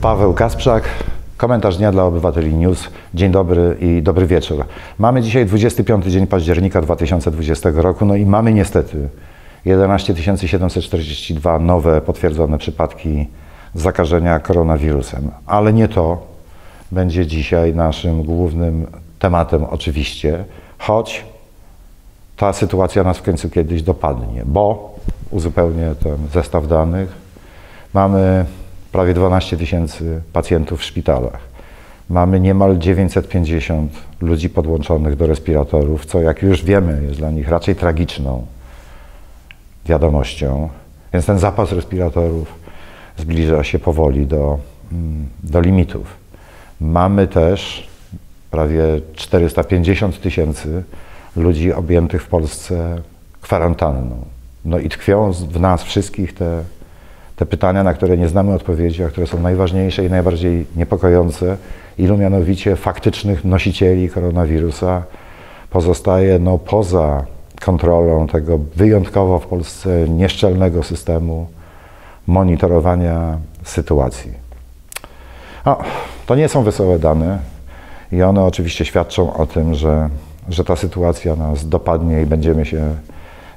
Paweł Kasprzak, komentarz dnia dla Obywateli News. Dzień dobry i dobry wieczór. Mamy dzisiaj 25 dzień października 2020 roku, no i mamy niestety 11 742 nowe potwierdzone przypadki zakażenia koronawirusem. Ale nie to będzie dzisiaj naszym głównym tematem oczywiście, choć ta sytuacja nas w końcu kiedyś dopadnie, bo uzupełnię ten zestaw danych. Mamy prawie 12 tysięcy pacjentów w szpitalach. Mamy niemal 950 ludzi podłączonych do respiratorów, co jak już wiemy jest dla nich raczej tragiczną wiadomością. Więc ten zapas respiratorów zbliża się powoli do, mm, do limitów. Mamy też prawie 450 tysięcy ludzi objętych w Polsce kwarantanną. No i tkwią w nas wszystkich te te pytania, na które nie znamy odpowiedzi, a które są najważniejsze i najbardziej niepokojące, ilu mianowicie faktycznych nosicieli koronawirusa pozostaje no, poza kontrolą tego wyjątkowo w Polsce nieszczelnego systemu monitorowania sytuacji. No, to nie są wesołe dane i one oczywiście świadczą o tym, że, że ta sytuacja nas dopadnie i będziemy się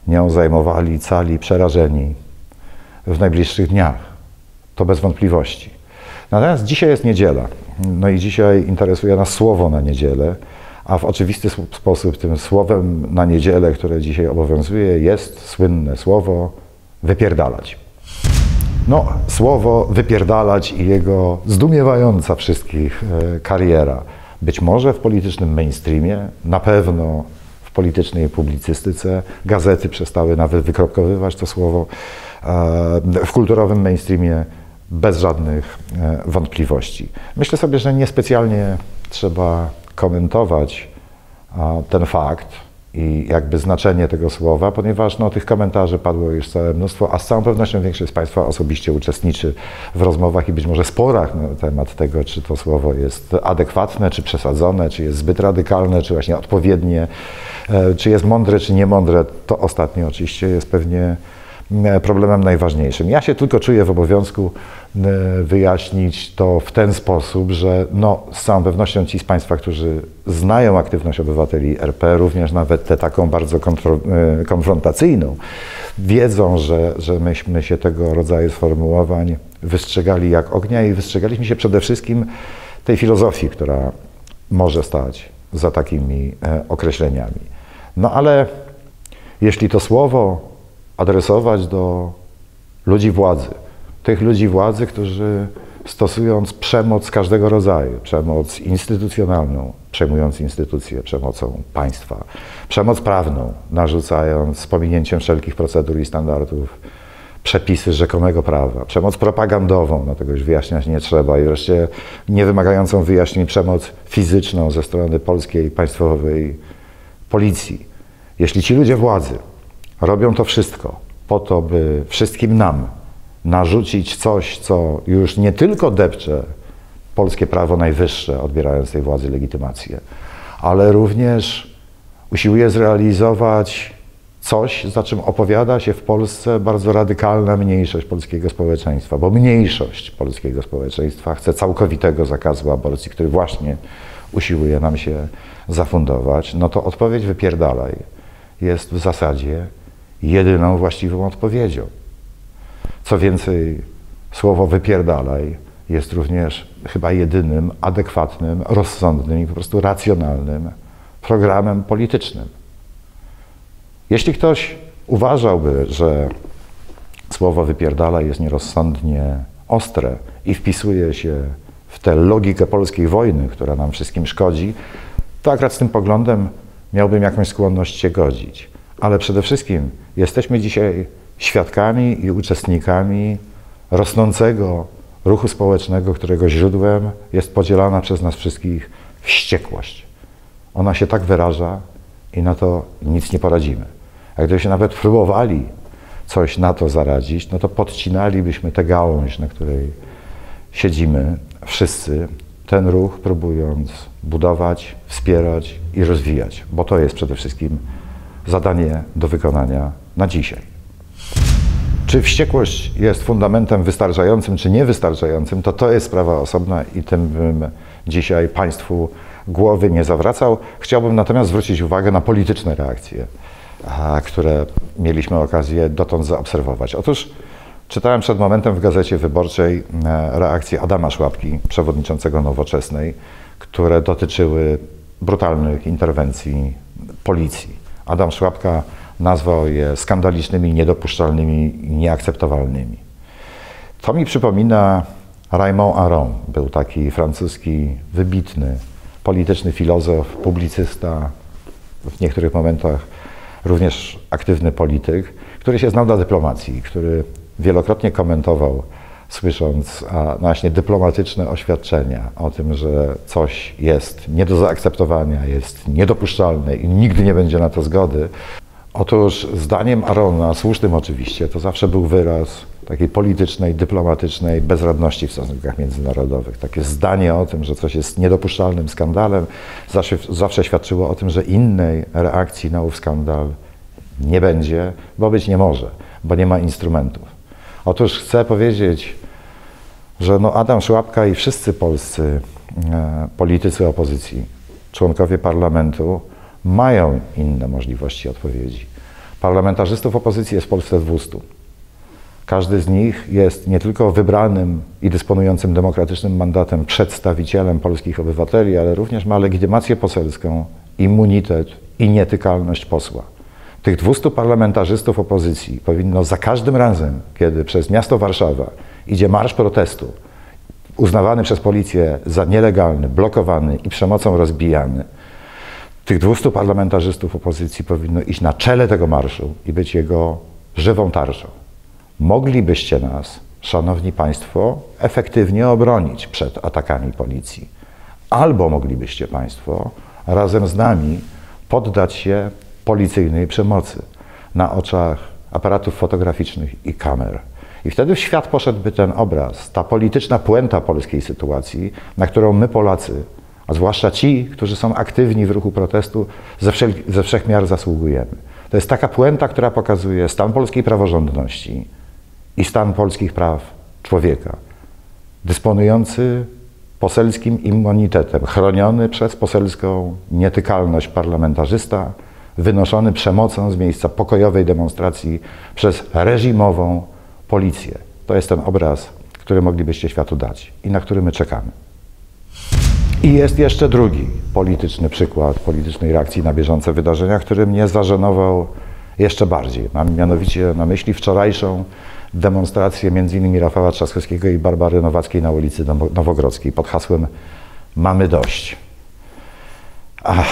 nią zajmowali cali przerażeni w najbliższych dniach. To bez wątpliwości. Natomiast dzisiaj jest niedziela. No i dzisiaj interesuje nas słowo na niedzielę, a w oczywisty sposób tym słowem na niedzielę, które dzisiaj obowiązuje, jest słynne słowo wypierdalać. No, słowo wypierdalać i jego zdumiewająca wszystkich e, kariera. Być może w politycznym mainstreamie, na pewno w politycznej publicystyce. Gazety przestały nawet wykropkowywać to słowo. E, w kulturowym mainstreamie bez żadnych e, wątpliwości. Myślę sobie, że niespecjalnie trzeba komentować ten fakt i jakby znaczenie tego słowa, ponieważ no, tych komentarzy padło już całe mnóstwo, a z całą pewnością większość z Państwa osobiście uczestniczy w rozmowach i być może sporach na temat tego, czy to słowo jest adekwatne, czy przesadzone, czy jest zbyt radykalne, czy właśnie odpowiednie, e, czy jest mądre, czy niemądre. To ostatnie oczywiście jest pewnie problemem najważniejszym. Ja się tylko czuję w obowiązku e, wyjaśnić to w ten sposób, że no, z całą pewnością ci z Państwa, którzy znają aktywność obywateli RP, również nawet tę taką bardzo e, konfrontacyjną, wiedzą, że, że myśmy się tego rodzaju sformułowań wystrzegali jak ognia i wystrzegaliśmy się przede wszystkim tej filozofii, która może stać za takimi określeniami. No ale jeśli to słowo adresować do ludzi władzy. Tych ludzi władzy, którzy stosując przemoc każdego rodzaju, przemoc instytucjonalną, przejmując instytucje przemocą państwa, przemoc prawną, narzucając z pominięciem wszelkich procedur i standardów przepisy rzekomego prawa, przemoc propagandową, no tego już wyjaśniać nie trzeba, i wreszcie nie wymagającą wyjaśnień przemoc fizyczną ze strony polskiej państwowej policji. Jeśli ci ludzie władzy Robią to wszystko po to, by wszystkim nam narzucić coś, co już nie tylko depcze polskie prawo najwyższe, odbierając tej władzy legitymację, ale również usiłuje zrealizować coś, za czym opowiada się w Polsce bardzo radykalna mniejszość polskiego społeczeństwa, bo mniejszość polskiego społeczeństwa chce całkowitego zakazu aborcji, który właśnie usiłuje nam się zafundować, no to odpowiedź wypierdalaj. Jest w zasadzie jedyną właściwą odpowiedzią. Co więcej, słowo wypierdalaj jest również chyba jedynym adekwatnym, rozsądnym i po prostu racjonalnym programem politycznym. Jeśli ktoś uważałby, że słowo wypierdala jest nierozsądnie ostre i wpisuje się w tę logikę polskiej wojny, która nam wszystkim szkodzi, to akurat z tym poglądem miałbym jakąś skłonność się godzić. Ale przede wszystkim jesteśmy dzisiaj świadkami i uczestnikami rosnącego ruchu społecznego, którego źródłem jest podzielana przez nas wszystkich wściekłość. Ona się tak wyraża i na to nic nie poradzimy. A gdybyśmy nawet próbowali coś na to zaradzić, no to podcinalibyśmy tę gałąź, na której siedzimy wszyscy ten ruch, próbując budować, wspierać i rozwijać, bo to jest przede wszystkim zadanie do wykonania na dzisiaj. Czy wściekłość jest fundamentem wystarczającym, czy niewystarczającym, to to jest sprawa osobna i tym bym dzisiaj Państwu głowy nie zawracał. Chciałbym natomiast zwrócić uwagę na polityczne reakcje, które mieliśmy okazję dotąd zaobserwować. Otóż czytałem przed momentem w Gazecie Wyborczej e, reakcje Adama Szłapki, przewodniczącego Nowoczesnej, które dotyczyły brutalnych interwencji policji. Adam Szłapka nazwał je skandalicznymi, niedopuszczalnymi i nieakceptowalnymi. To mi przypomina Raymond Aron. Był taki francuski, wybitny, polityczny filozof, publicysta, w niektórych momentach również aktywny polityk, który się znał na dyplomacji, który wielokrotnie komentował, słysząc a właśnie dyplomatyczne oświadczenia o tym, że coś jest nie do zaakceptowania, jest niedopuszczalne i nigdy nie będzie na to zgody, Otóż zdaniem Arona, słusznym oczywiście, to zawsze był wyraz takiej politycznej, dyplomatycznej bezradności w stosunkach międzynarodowych. Takie zdanie o tym, że coś jest niedopuszczalnym skandalem, zawsze, zawsze świadczyło o tym, że innej reakcji na ów skandal nie będzie, bo być nie może, bo nie ma instrumentów. Otóż chcę powiedzieć, że no Adam Szłapka i wszyscy polscy e, politycy opozycji, członkowie parlamentu, mają inne możliwości odpowiedzi. Parlamentarzystów opozycji jest w Polsce 200. Każdy z nich jest nie tylko wybranym i dysponującym demokratycznym mandatem przedstawicielem polskich obywateli, ale również ma legitymację poselską, immunitet i nietykalność posła. Tych 200 parlamentarzystów opozycji powinno za każdym razem, kiedy przez miasto Warszawa idzie marsz protestu, uznawany przez policję za nielegalny, blokowany i przemocą rozbijany, tych 200 parlamentarzystów opozycji powinno iść na czele tego marszu i być jego żywą tarczą. Moglibyście nas, szanowni państwo, efektywnie obronić przed atakami policji. Albo moglibyście państwo razem z nami poddać się policyjnej przemocy na oczach aparatów fotograficznych i kamer. I wtedy w świat poszedłby ten obraz, ta polityczna puenta polskiej sytuacji, na którą my Polacy a zwłaszcza ci, którzy są aktywni w ruchu protestu, ze, ze wszechmiar zasługujemy. To jest taka puenta, która pokazuje stan polskiej praworządności i stan polskich praw człowieka, dysponujący poselskim immunitetem, chroniony przez poselską nietykalność parlamentarzysta, wynoszony przemocą z miejsca pokojowej demonstracji przez reżimową policję. To jest ten obraz, który moglibyście światu dać i na który my czekamy. I jest jeszcze drugi polityczny przykład politycznej reakcji na bieżące wydarzenia, który mnie zażenował jeszcze bardziej. Mam mianowicie na myśli wczorajszą demonstrację m.in. Rafała Trzaskowskiego i Barbary Nowackiej na ulicy Nowogrodzkiej pod hasłem Mamy dość. Ach,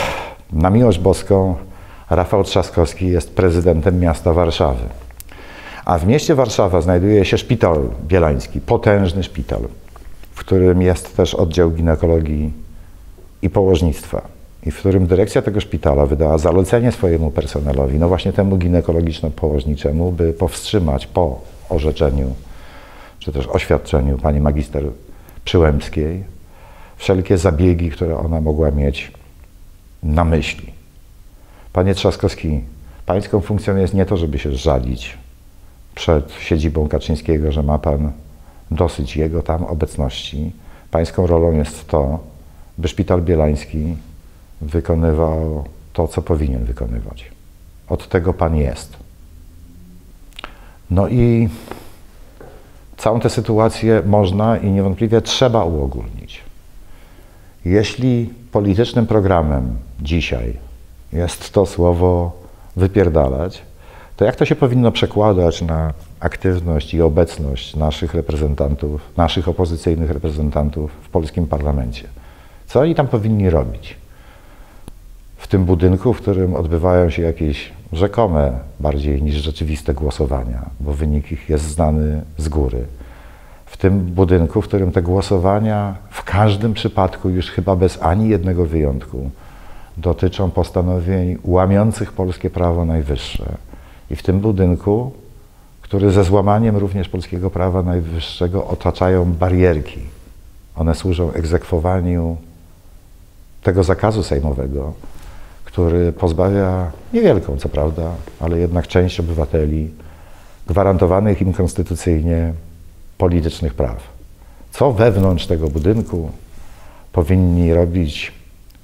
na miłość boską Rafał Trzaskowski jest prezydentem miasta Warszawy. A w mieście Warszawa znajduje się szpital bielański, potężny szpital, w którym jest też oddział ginekologii i położnictwa, i w którym dyrekcja tego szpitala wydała zalecenie swojemu personelowi, no właśnie temu ginekologiczno-położniczemu, by powstrzymać po orzeczeniu, czy też oświadczeniu pani magister Przyłębskiej wszelkie zabiegi, które ona mogła mieć na myśli. Panie Trzaskowski, pańską funkcją jest nie to, żeby się żalić przed siedzibą Kaczyńskiego, że ma pan dosyć jego tam obecności. Pańską rolą jest to, by Szpital Bielański wykonywał to, co powinien wykonywać. Od tego Pan jest. No i całą tę sytuację można i niewątpliwie trzeba uogólnić. Jeśli politycznym programem dzisiaj jest to słowo wypierdalać, to jak to się powinno przekładać na aktywność i obecność naszych reprezentantów, naszych opozycyjnych reprezentantów w polskim parlamencie? Co oni tam powinni robić? W tym budynku, w którym odbywają się jakieś rzekome bardziej niż rzeczywiste głosowania, bo wynik ich jest znany z góry. W tym budynku, w którym te głosowania w każdym przypadku, już chyba bez ani jednego wyjątku, dotyczą postanowień łamiących polskie prawo najwyższe. I w tym budynku, który ze złamaniem również polskiego prawa najwyższego otaczają barierki One służą egzekwowaniu tego zakazu sejmowego, który pozbawia niewielką, co prawda, ale jednak część obywateli gwarantowanych im konstytucyjnie politycznych praw. Co wewnątrz tego budynku powinni robić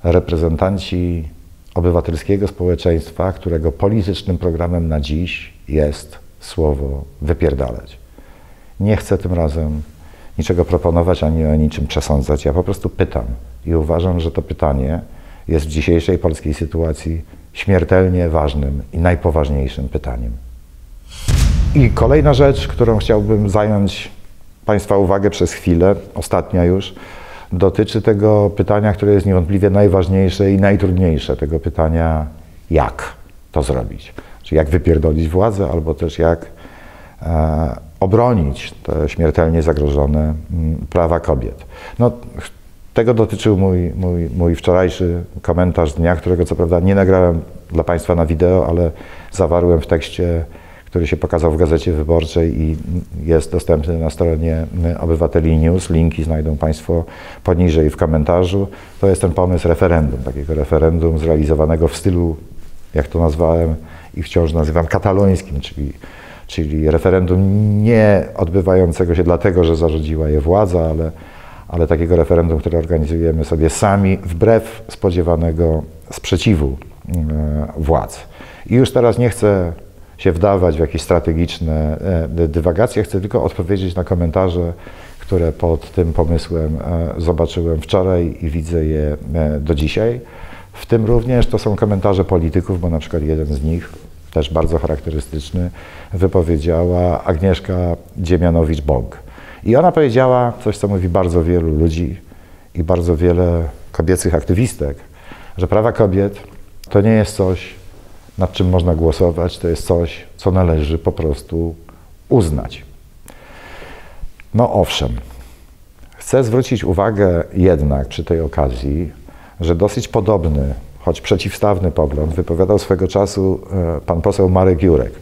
reprezentanci obywatelskiego społeczeństwa, którego politycznym programem na dziś jest słowo wypierdalać. Nie chcę tym razem niczego proponować ani o niczym przesądzać. Ja po prostu pytam i uważam, że to pytanie jest w dzisiejszej polskiej sytuacji śmiertelnie ważnym i najpoważniejszym pytaniem. I kolejna rzecz, którą chciałbym zająć Państwa uwagę przez chwilę, ostatnia już, dotyczy tego pytania, które jest niewątpliwie najważniejsze i najtrudniejsze, tego pytania, jak to zrobić. Czy jak wypierdolić władzę, albo też jak e, obronić te śmiertelnie zagrożone m, prawa kobiet. No, tego dotyczył mój, mój, mój wczorajszy komentarz dnia, którego co prawda nie nagrałem dla Państwa na wideo, ale zawarłem w tekście który się pokazał w Gazecie Wyborczej i jest dostępny na stronie Obywateli News. Linki znajdą Państwo poniżej w komentarzu. To jest ten pomysł referendum, takiego referendum zrealizowanego w stylu, jak to nazwałem i wciąż nazywam katalońskim, czyli, czyli referendum nie odbywającego się dlatego, że zarządziła je władza, ale, ale takiego referendum, które organizujemy sobie sami wbrew spodziewanego sprzeciwu e, władz. I już teraz nie chcę się wdawać w jakieś strategiczne e, dywagacje. Chcę tylko odpowiedzieć na komentarze, które pod tym pomysłem e, zobaczyłem wczoraj i widzę je e, do dzisiaj. W tym również to są komentarze polityków, bo na przykład jeden z nich, też bardzo charakterystyczny, wypowiedziała Agnieszka Dziemianowicz-Bąk. I ona powiedziała coś, co mówi bardzo wielu ludzi i bardzo wiele kobiecych aktywistek, że prawa kobiet to nie jest coś, nad czym można głosować, to jest coś, co należy po prostu uznać. No owszem, chcę zwrócić uwagę jednak przy tej okazji, że dosyć podobny, choć przeciwstawny pogląd wypowiadał swego czasu e, pan poseł Marek Jurek.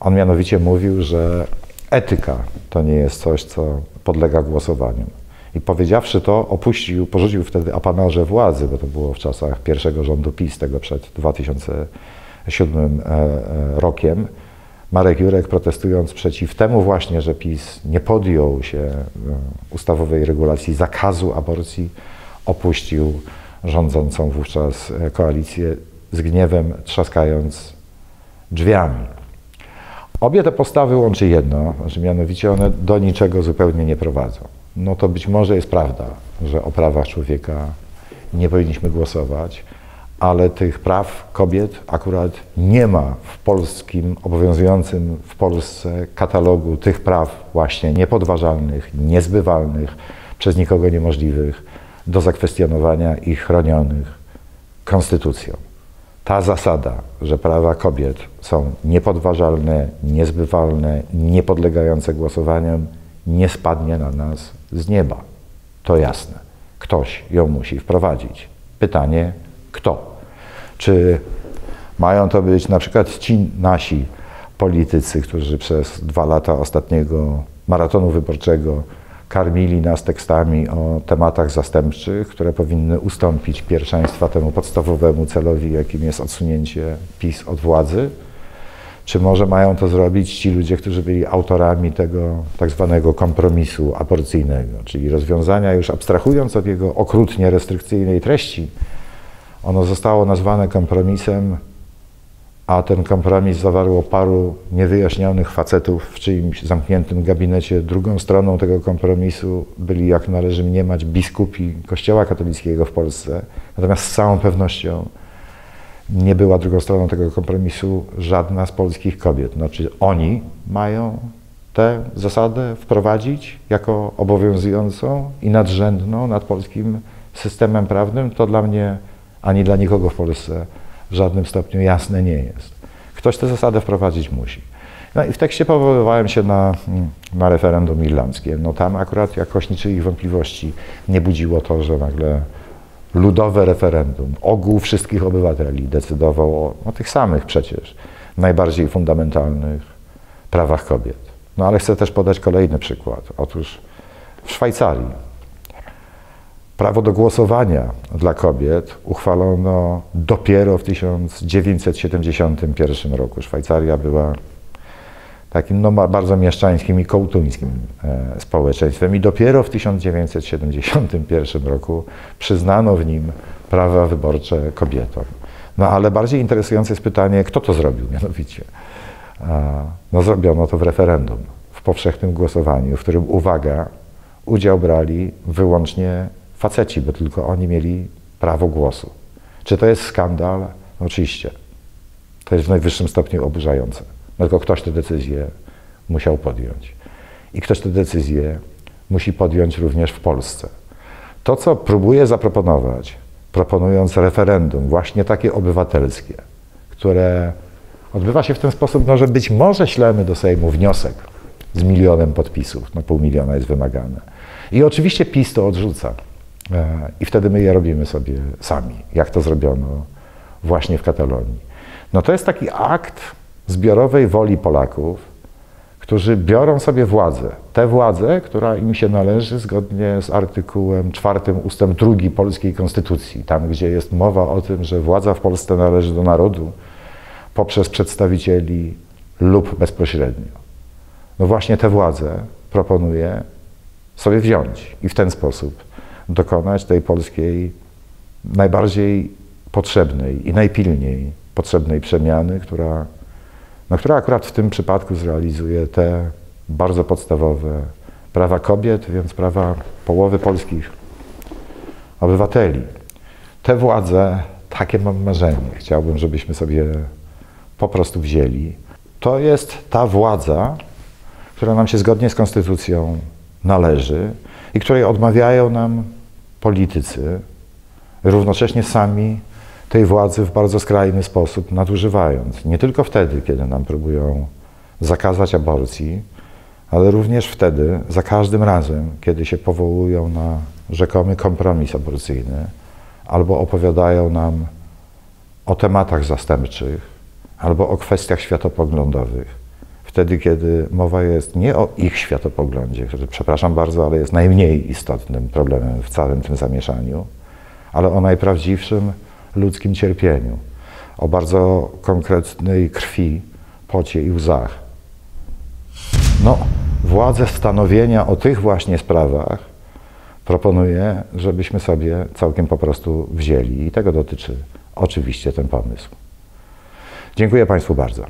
On mianowicie mówił, że etyka to nie jest coś, co podlega głosowaniu. I powiedziawszy to, opuścił, porzucił wtedy apanarze władzy, bo to było w czasach pierwszego rządu PiS, tego przed 2007 e, e, rokiem. Marek Jurek protestując przeciw temu właśnie, że PiS nie podjął się e, ustawowej regulacji zakazu aborcji, opuścił rządzącą wówczas koalicję z gniewem trzaskając drzwiami. Obie te postawy łączy jedno, że mianowicie one do niczego zupełnie nie prowadzą no to być może jest prawda, że o prawach człowieka nie powinniśmy głosować, ale tych praw kobiet akurat nie ma w polskim, obowiązującym w Polsce katalogu tych praw właśnie niepodważalnych, niezbywalnych, przez nikogo niemożliwych do zakwestionowania i chronionych konstytucją. Ta zasada, że prawa kobiet są niepodważalne, niezbywalne, niepodlegające głosowaniom, nie spadnie na nas z nieba. To jasne. Ktoś ją musi wprowadzić. Pytanie, kto? Czy mają to być na przykład ci nasi politycy, którzy przez dwa lata ostatniego maratonu wyborczego karmili nas tekstami o tematach zastępczych, które powinny ustąpić pierwszeństwa temu podstawowemu celowi, jakim jest odsunięcie PiS od władzy? Czy może mają to zrobić ci ludzie, którzy byli autorami tego tak zwanego kompromisu aborcyjnego, czyli rozwiązania już abstrahując od jego okrutnie restrykcyjnej treści, ono zostało nazwane kompromisem, a ten kompromis zawarło paru niewyjaśnionych facetów w czyimś zamkniętym gabinecie. Drugą stroną tego kompromisu byli, jak należy mniemać, biskupi Kościoła katolickiego w Polsce. Natomiast z całą pewnością nie była drugą stroną tego kompromisu żadna z polskich kobiet. Znaczy oni mają tę zasadę wprowadzić jako obowiązującą i nadrzędną nad polskim systemem prawnym, to dla mnie ani dla nikogo w Polsce w żadnym stopniu jasne nie jest. Ktoś tę zasadę wprowadzić musi. No i w tekście powoływałem się na, na referendum irlandzkie. No tam akurat jakoś niczyich wątpliwości nie budziło to, że nagle ludowe referendum, ogół wszystkich obywateli decydował o, o tych samych przecież najbardziej fundamentalnych prawach kobiet. No ale chcę też podać kolejny przykład. Otóż w Szwajcarii Prawo do głosowania dla kobiet uchwalono dopiero w 1971 roku. Szwajcaria była takim no, bardzo mieszczańskim i kołtuńskim e, społeczeństwem i dopiero w 1971 roku przyznano w nim prawa wyborcze kobietom. No ale bardziej interesujące jest pytanie, kto to zrobił mianowicie. No zrobiono to w referendum, w powszechnym głosowaniu, w którym, uwaga, udział brali wyłącznie faceci, bo tylko oni mieli prawo głosu. Czy to jest skandal? No, oczywiście. To jest w najwyższym stopniu oburzające. Tylko ktoś tę decyzję musiał podjąć. I ktoś tę decyzję musi podjąć również w Polsce. To, co próbuję zaproponować, proponując referendum, właśnie takie obywatelskie, które odbywa się w ten sposób, no, że być może ślemy do Sejmu wniosek z milionem podpisów, no pół miliona jest wymagane. I oczywiście PiS to odrzuca. E, I wtedy my je robimy sobie sami, jak to zrobiono właśnie w Katalonii. No to jest taki akt zbiorowej woli Polaków, którzy biorą sobie władzę. Tę władzę, która im się należy zgodnie z artykułem 4 ustęp 2 polskiej konstytucji, tam gdzie jest mowa o tym, że władza w Polsce należy do narodu poprzez przedstawicieli lub bezpośrednio. No właśnie tę władzę proponuje sobie wziąć i w ten sposób dokonać tej polskiej najbardziej potrzebnej i najpilniej potrzebnej przemiany, która, no, która akurat w tym przypadku zrealizuje te bardzo podstawowe prawa kobiet, więc prawa połowy polskich obywateli. Te władze, takie mam marzenie, chciałbym, żebyśmy sobie po prostu wzięli. To jest ta władza, która nam się zgodnie z konstytucją należy i której odmawiają nam politycy, równocześnie sami tej władzy w bardzo skrajny sposób nadużywając. Nie tylko wtedy, kiedy nam próbują zakazać aborcji, ale również wtedy, za każdym razem, kiedy się powołują na rzekomy kompromis aborcyjny albo opowiadają nam o tematach zastępczych albo o kwestiach światopoglądowych wtedy, kiedy mowa jest nie o ich światopoglądzie, który, przepraszam bardzo, ale jest najmniej istotnym problemem w całym tym zamieszaniu, ale o najprawdziwszym ludzkim cierpieniu, o bardzo konkretnej krwi, pocie i łzach. No, władzę stanowienia o tych właśnie sprawach proponuję, żebyśmy sobie całkiem po prostu wzięli i tego dotyczy oczywiście ten pomysł. Dziękuję Państwu bardzo.